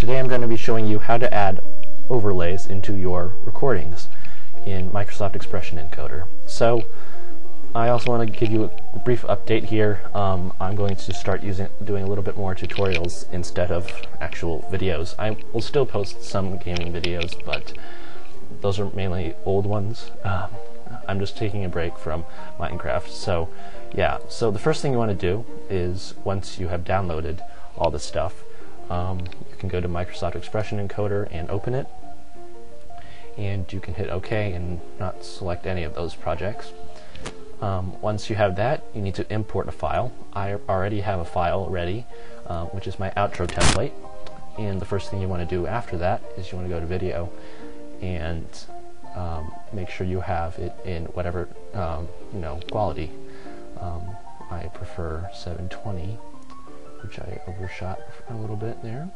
today I'm going to be showing you how to add overlays into your recordings in Microsoft Expression Encoder. So I also want to give you a brief update here. Um, I'm going to start using doing a little bit more tutorials instead of actual videos. I will still post some gaming videos, but those are mainly old ones. Um, I'm just taking a break from Minecraft. So yeah, so the first thing you want to do is once you have downloaded all the stuff, um, you can go to Microsoft Expression Encoder and open it. And you can hit OK and not select any of those projects. Um, once you have that, you need to import a file. I already have a file ready, uh, which is my outro template. And the first thing you want to do after that is you want to go to video and um, make sure you have it in whatever um, you know quality. Um, I prefer 720, which I overshot a little bit there.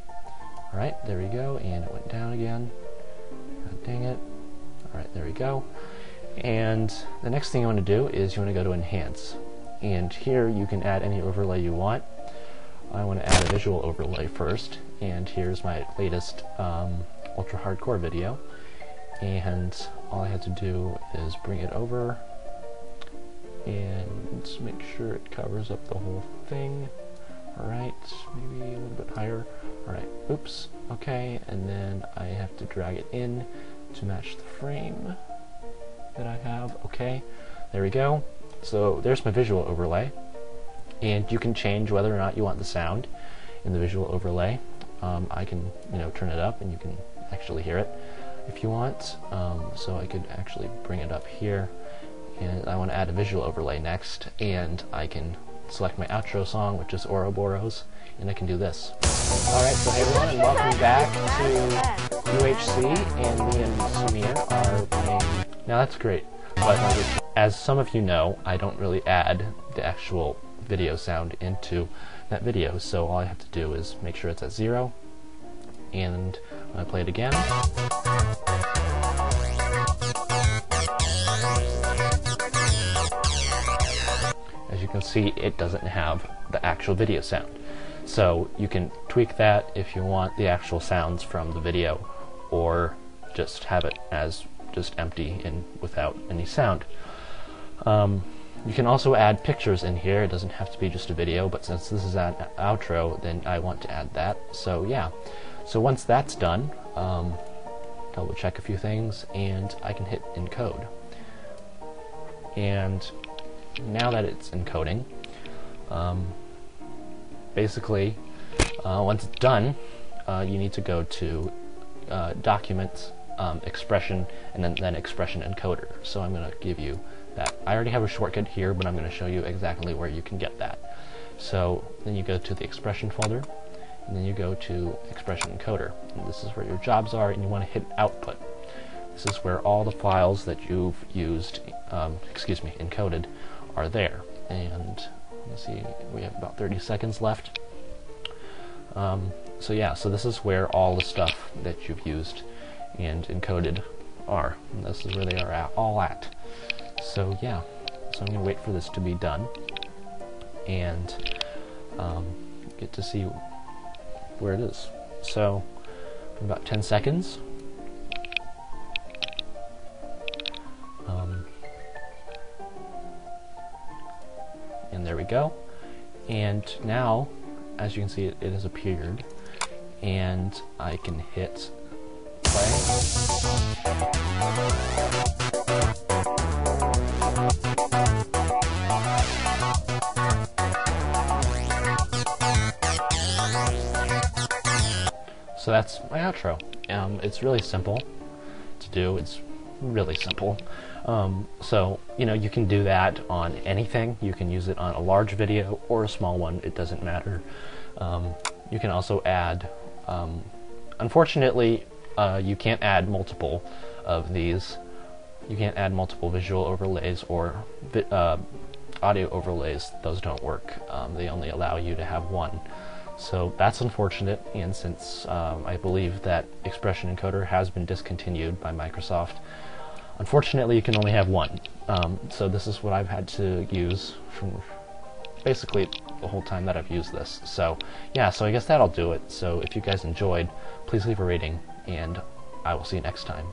All right, there we go, and it went down again. God dang it. All right, there we go. And the next thing you want to do is you want to go to Enhance. And here you can add any overlay you want. I want to add a visual overlay first, and here's my latest um, ultra hardcore video and all I had to do is bring it over and make sure it covers up the whole thing alright maybe a little bit higher alright oops okay and then I have to drag it in to match the frame that I have okay there we go so there's my visual overlay and you can change whether or not you want the sound in the visual overlay um, I can you know turn it up and you can actually hear it if you want. Um, so I could actually bring it up here. And I want to add a visual overlay next. And I can select my outro song, which is Ouroboros. And I can do this. Alright, so hey everyone, and welcome back to UHC. And me and Samir are playing... Now that's great. But as some of you know, I don't really add the actual video sound into that video. So all I have to do is make sure it's at zero. And when I play it again, can see, it doesn't have the actual video sound. So you can tweak that if you want the actual sounds from the video, or just have it as just empty and without any sound. Um, you can also add pictures in here. It doesn't have to be just a video, but since this is an outro, then I want to add that. So yeah. So once that's done, um, double check a few things and I can hit encode. And now that it's encoding, um, basically, uh, once it's done, uh, you need to go to uh, Documents, um, Expression, and then, then Expression Encoder. So I'm going to give you that. I already have a shortcut here, but I'm going to show you exactly where you can get that. So then you go to the Expression folder, and then you go to expression encoder. And this is where your jobs are, and you want to hit output. This is where all the files that you've used, um, excuse me, encoded, are there. And let see, we have about 30 seconds left. Um, so yeah, so this is where all the stuff that you've used and encoded are. And this is where they are at, all at. So yeah, so I'm to wait for this to be done and um, get to see where it is. So, in about 10 seconds. Go. And now, as you can see, it, it has appeared. And I can hit play. So that's my outro. Um, it's really simple to do. It's really simple. Um, so, you know, you can do that on anything. You can use it on a large video or a small one. It doesn't matter. Um, you can also add, um, unfortunately, uh, you can't add multiple of these. You can't add multiple visual overlays or uh, audio overlays. Those don't work. Um, they only allow you to have one. So that's unfortunate, and since um, I believe that Expression Encoder has been discontinued by Microsoft, unfortunately you can only have one. Um, so this is what I've had to use from basically the whole time that I've used this. So yeah, so I guess that'll do it. So if you guys enjoyed, please leave a rating, and I will see you next time.